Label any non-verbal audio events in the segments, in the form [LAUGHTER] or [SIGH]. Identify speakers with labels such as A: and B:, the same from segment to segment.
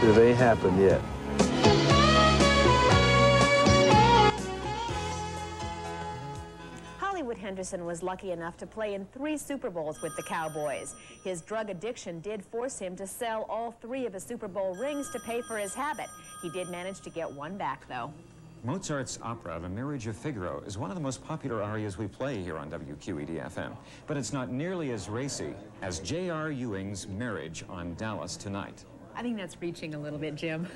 A: It ain't happened yet.
B: Hollywood Henderson was lucky enough to play in three Super Bowls with the Cowboys. His drug addiction did force him to sell all three of his Super Bowl rings to pay for his habit. He did manage to get one back, though.
C: Mozart's opera, The Marriage of Figaro, is one of the most popular arias we play here on WQED-FM. But it's not nearly as racy as J.R. Ewing's Marriage on Dallas Tonight.
B: I think that's reaching a little bit, Jim.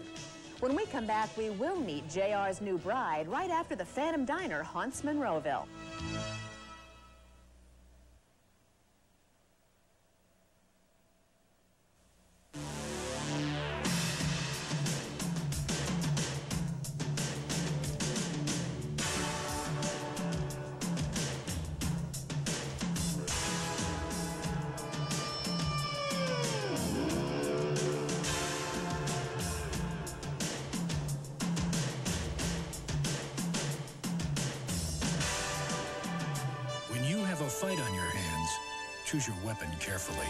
B: [LAUGHS] when we come back, we will meet JR's new bride right after the Phantom Diner haunts Monroeville.
D: Fight on your hands, choose your weapon carefully.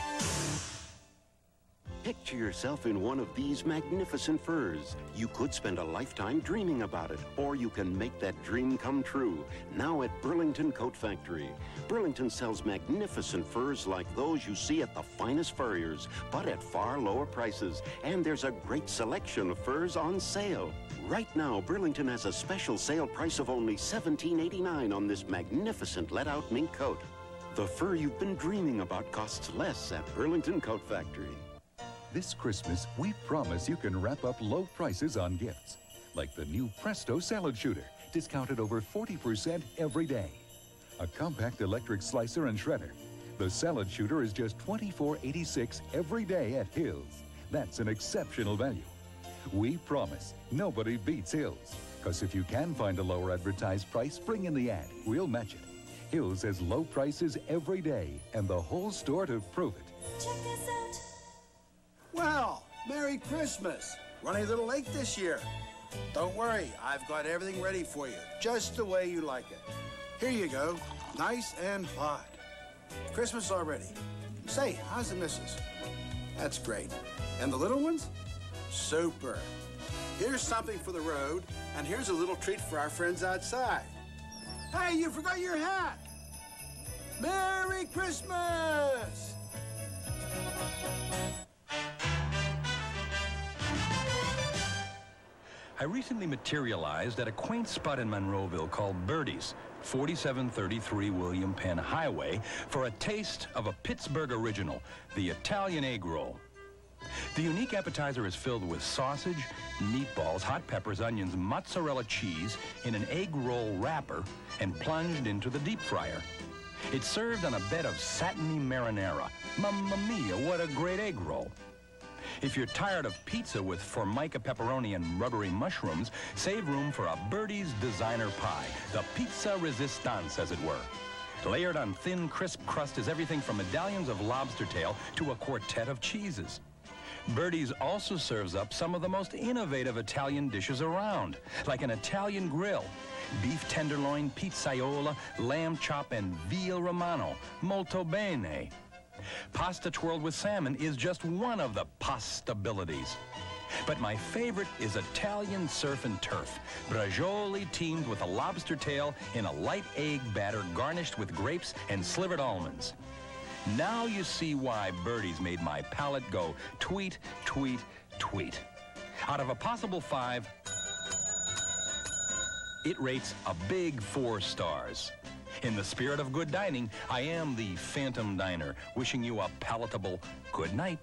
E: Picture yourself in one of these magnificent furs. You could spend a lifetime dreaming about it, or you can make that dream come true. Now at Burlington Coat Factory. Burlington sells magnificent furs like those you see at the finest furriers, but at far lower prices. And there's a great selection of furs on sale. Right now, Burlington has a special sale price of only $17.89 on this magnificent let-out mink coat. The fur you've been dreaming about costs less at Burlington Coat Factory.
F: This Christmas, we promise you can wrap up low prices on gifts. Like the new Presto Salad Shooter, discounted over 40% every day. A compact electric slicer and shredder. The Salad Shooter is just $24.86 every day at Hills. That's an exceptional value. We promise nobody beats Hills. Because if you can find a lower advertised price, bring in the ad. We'll match it. Hills has low prices every day and the whole store to prove it. Check this out.
G: Well, Merry Christmas. Running a little late this year. Don't worry, I've got everything ready for you, just the way you like it. Here you go, nice and hot. Christmas already. Say, how's the missus? That's great. And the little ones? Super. Here's something for the road, and here's a little treat for our friends outside. Hey, you forgot your hat! Merry Christmas!
D: I recently materialized at a quaint spot in Monroeville called Birdie's, 4733 William Penn Highway, for a taste of a Pittsburgh original, the Italian egg roll. The unique appetizer is filled with sausage, meatballs, hot peppers, onions, mozzarella cheese in an egg roll wrapper and plunged into the deep fryer. It's served on a bed of satiny marinara. Mamma mia, what a great egg roll. If you're tired of pizza with formica pepperoni and rubbery mushrooms, save room for a Birdie's designer pie, the pizza resistance, as it were. Layered on thin, crisp crust is everything from medallions of lobster tail to a quartet of cheeses. Birdie's also serves up some of the most innovative Italian dishes around, like an Italian grill, beef tenderloin, pizzaiola, lamb chop, and veal romano. Molto bene. Pasta twirled with salmon is just one of the possibilities. But my favorite is Italian surf and turf, braciole teamed with a lobster tail in a light egg batter garnished with grapes and slivered almonds. Now you see why Birdie's made my palate go tweet, tweet, tweet. Out of a possible five, it rates a big four stars. In the spirit of good dining, I am the Phantom Diner, wishing you a palatable good night.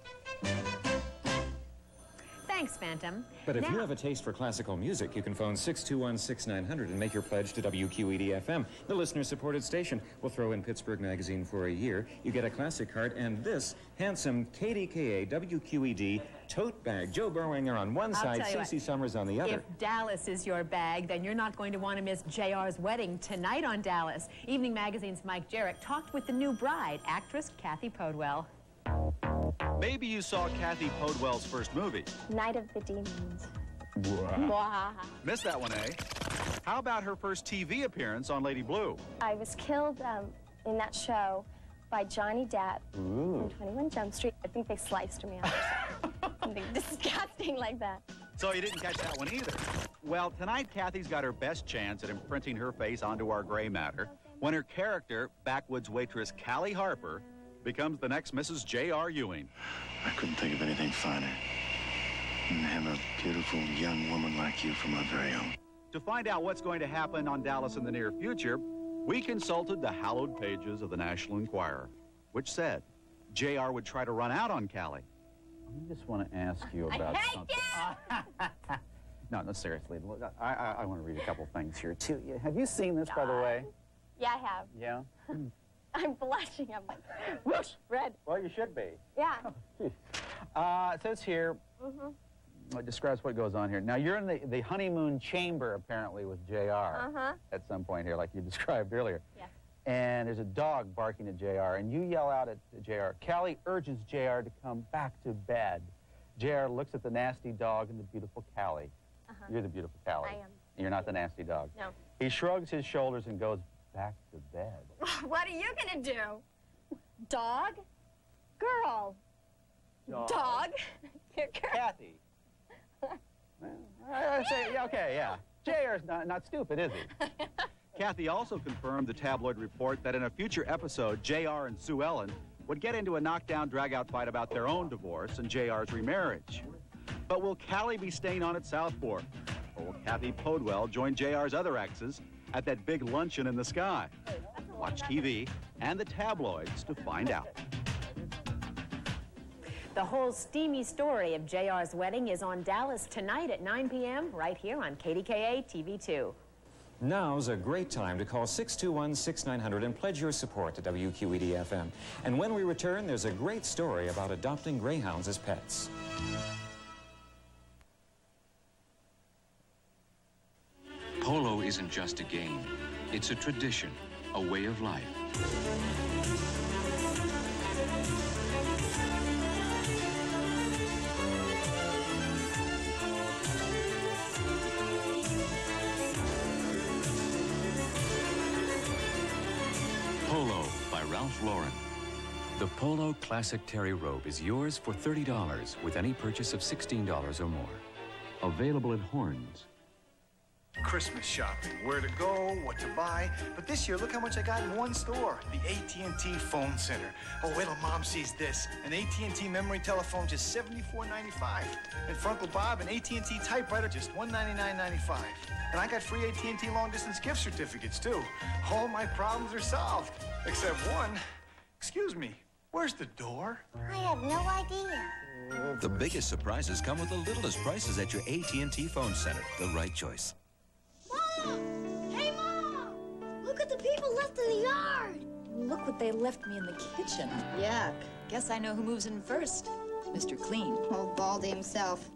B: Thanks, Phantom.
C: But if
B: now,
C: you have a taste for classical music, you can phone 621-6900 and make your pledge to WQED-FM, the listener-supported station. We'll throw in Pittsburgh Magazine for a year. You get a classic card and this handsome KDKA WQED tote bag. Joe Burwinger on one side, Cece Summers on the other.
B: If Dallas is your bag, then you're not going to want to miss JR's wedding tonight on Dallas. Evening Magazine's Mike Jarrett talked with the new bride, actress Cathy Podewell.
H: Maybe you saw Cathy Podewell's first movie.
I: Night of the Demons.
H: Mwah. Missed that one, eh? How about her first TV appearance on Lady Blue?
I: I was killed um, in that show by Johnny Depp
H: Ooh.
I: in 21 Jump Street. I think they sliced me out. [LAUGHS] something disgusting like that.
H: So you didn't catch that one either. Well, tonight Kathy's got her best chance at imprinting her face onto our gray matter when her character, backwoods waitress Callie Harper, becomes the next Mrs. J.R. Ewing.
A: I couldn't think of anything finer than to have a beautiful young woman like you for my very own.
H: To find out what's going to happen on Dallas in the near future, we consulted the hallowed pages of the National Enquirer, which said J.R. would try to run out on Callie. I just want to ask you about something. [LAUGHS] no, no, seriously. look, I, I, I want to read a couple things here, too. Have you seen this, by the way?
I: Yeah, I have.
H: Yeah? [CLEARS THROAT] [LAUGHS]
I: I'm blushing. I'm like, whoosh, red.
H: Well, you should be.
I: Yeah.
H: Uh, it says here,
I: Mm-hmm.
H: it describes what goes on here. Now, you're in the, the honeymoon chamber, apparently, with JR
I: Uh-huh.
H: at some point here, like you [LAUGHS] described earlier.
I: Yes.
H: And there's a dog barking at JR, and you yell out at JR. Callie urges JR to come back to bed. JR looks at the nasty dog and the beautiful Callie.
I: Uh-huh.
H: You're the beautiful Callie.
I: I am.
H: You're not the nasty dog.
I: No.
H: He shrugs his shoulders and goes back to bed. [LAUGHS]
I: what are you gonna do? Dog? Girl? Dog? [LAUGHS] Girl.
H: Cathy. Well, I- I say, yeah, okay, yeah. JR's not, not stupid, is he? [LAUGHS] Cathy also confirmed the tabloid report that in a future episode, JR and Sue Ellen would get into a knockdown, drag-out fight about their own divorce and JR's remarriage. But will Callie be staying on at Southfork? Or will Cathy Podewell join JR's other exes at that big luncheon in the sky? Watch TV and the tabloids to find out.
B: The whole steamy story of JR's wedding is on Dallas tonight at 9 p.m. right here on KDKA TV2.
C: Now's a great time to call 621-6900 and pledge your support to WQED-FM. And when we return, there's a great story about adopting greyhounds as pets.
J: Isn't just a game. It's a tradition, a way of life. Polo by Ralph Lauren. The Polo Classic Terry Robe is yours for $30 with any purchase of $16 or more. Available at Horne's.
K: Christmas shopping, where to go, what to buy. But this year, look how much I got in one store, the AT&T Phone Center. Oh, wait till Mom sees this. An AT&T memory telephone, just $74.95. And for Uncle Bob, an AT&T typewriter, just $199.95. And I got free AT&T long-distance gift certificates, too. All my problems are solved, except one. Excuse me, where's the door?
L: I have no idea.
M: The biggest surprises come with the littlest prices at your AT&T phone center. The right choice.
L: Left in the yard.
N: Look what they left me in the kitchen. Yuck. Guess I know who moves in first. Mr. Clean.
L: Old Baldy himself.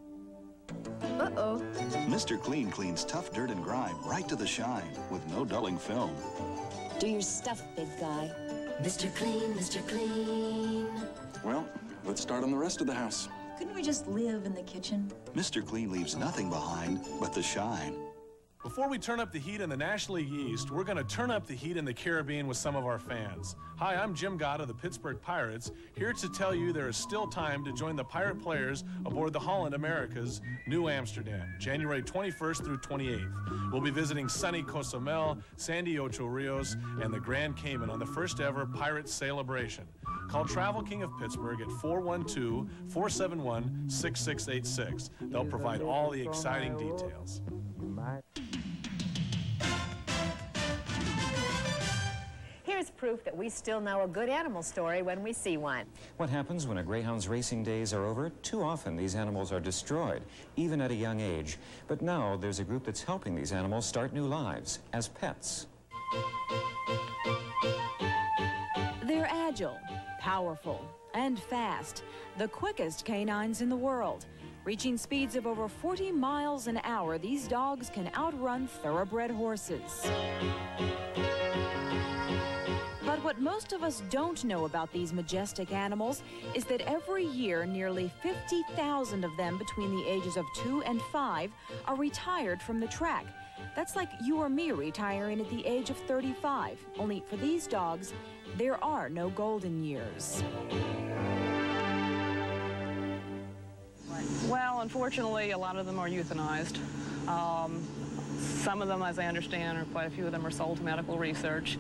N: Uh-oh.
A: Mr. Clean cleans tough dirt and grime right to the shine with no dulling film.
N: Do your stuff, big guy.
O: Mr. Clean, Mr. Clean.
A: Well, let's start on the rest of the house.
N: Couldn't we just live in the kitchen?
A: Mr. Clean leaves nothing behind but the shine.
P: Before we turn up the heat in the National League East, we're going to turn up the heat in the Caribbean with some of our fans. Hi, I'm Jim Gott of the Pittsburgh Pirates, here to tell you there is still time to join the Pirate players aboard the Holland America's New Amsterdam, January 21st through 28th. We'll be visiting sunny Cozumel, Sandy Ocho Rios, and the Grand Cayman on the first ever Pirate Celebration. Call Travel King of Pittsburgh at 412 471 6686. They'll provide all the exciting details.
B: Here's proof that we still know a good animal story when we see one.
C: What happens when a greyhound's racing days are over? Too often these animals are destroyed, even at a young age. But now there's a group that's helping these animals start new lives as pets.
Q: They're agile, powerful, and fast. The quickest canines in the world. Reaching speeds of over 40 miles an hour, these dogs can outrun thoroughbred horses. What most of us don't know about these majestic animals is that every year nearly 50,000 of them between the ages of 2 and 5 are retired from the track. That's like you or me retiring at the age of 35. Only for these dogs, there are no golden years.
R: Well, unfortunately, a lot of them are euthanized. Um, some of them, as I understand, or quite a few of them are sold to medical research.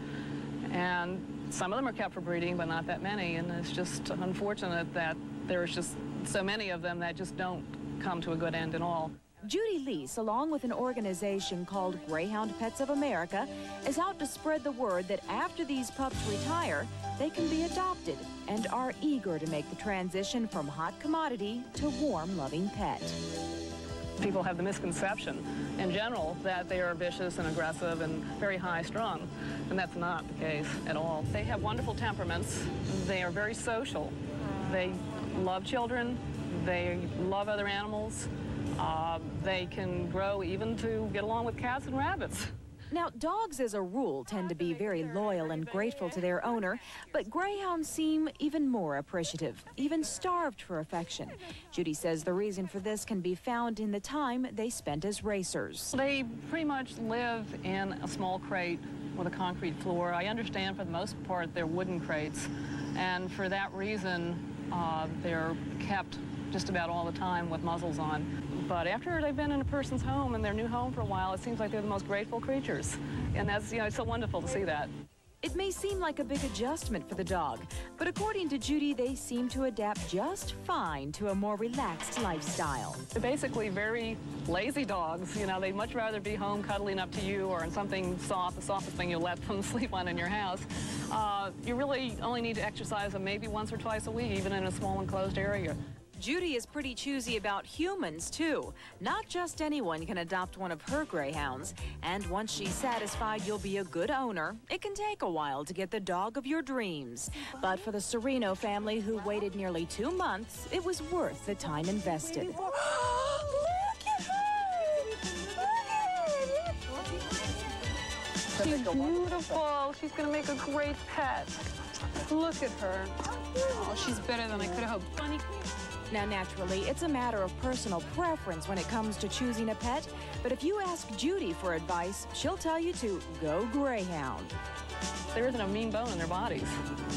R: And some of them are kept for breeding, but not that many. And it's just unfortunate that there's just so many of them that just don't come to a good end at all.
Q: Judy Lease, along with an organization called Greyhound Pets of America, is out to spread the word that after these pups retire, they can be adopted and are eager to make the transition from hot commodity to warm, loving pet.
R: People have the misconception in general that they are vicious and aggressive and very high strung, and that's not the case at all. They have wonderful temperaments. They are very social. They love children. They love other animals. Uh, they can grow even to get along with cats and rabbits.
Q: Now, dogs as a rule tend to be very loyal and grateful to their owner, but greyhounds seem even more appreciative, even starved for affection. Judy says the reason for this can be found in the time they spent as racers.
R: They pretty much live in a small crate with a concrete floor. I understand for the most part they're wooden crates, and for that reason, uh, they're kept just about all the time with muzzles on. But after they've been in a person's home and their new home for a while, it seems like they're the most grateful creatures. And that's, you know, it's so wonderful to see that.
Q: It may seem like a big adjustment for the dog, but according to Judy, they seem to adapt just fine to a more relaxed lifestyle.
R: They're basically very lazy dogs. You know, they'd much rather be home cuddling up to you or in something soft, the softest thing you'll let [LAUGHS] them sleep on in your house. Uh, you really only need to exercise them maybe once or twice a week, even in a small enclosed area.
Q: Judy is pretty choosy about humans, too. Not just anyone can adopt one of her greyhounds. And once she's satisfied you'll be a good owner, it can take a while to get the dog of your dreams. But for the Sereno family who waited nearly two months, it was worth the time invested. [GASPS] Look at her!
R: She's beautiful. She's going to make a great pet. Look at her. Oh, she's better than I could have hoped. Bunny,
Q: now, naturally, it's a matter of personal preference when it comes to choosing a pet, but if you ask Judy for advice, she'll tell you to go Greyhound.
R: There isn't a mean bone in their bodies.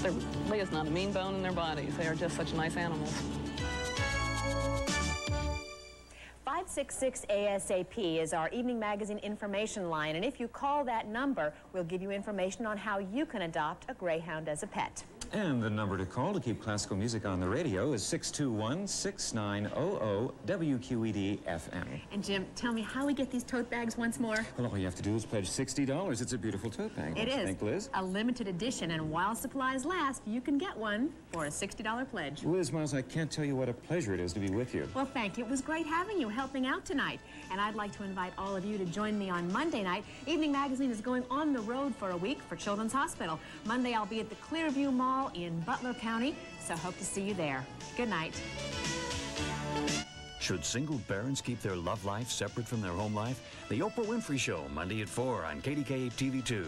R: There really is not a mean bone in their bodies. They are just such nice animals.
B: 566 ASAP is our evening magazine information line, and if you call that number, we'll give you information on how you can adopt a greyhound as a pet.
C: And the number to call to keep classical music on the radio is 621-6900 WQED-FM.
B: And Jim, tell me how we get these tote bags once more.
C: Well, all you have to do is pledge $60. It's a beautiful tote bag.
B: It is.
C: Think, Liz?
B: A limited edition, and while supplies last, you can get one for a $60 pledge.
C: Liz Miles, I can't tell you what a pleasure it is to be with you.
B: Well, thank you. It was great having you, helping out tonight. And I'd like to invite all of you to join me on Monday night. Evening Magazine is going on the road for a week for Children's Hospital. Monday, I'll be at the Clearview Mall in Butler County, so hope to see you there. Good night.
M: Should single parents keep their love life separate from their home life? The Oprah Winfrey Show, Monday at 4 on KDKA TV2.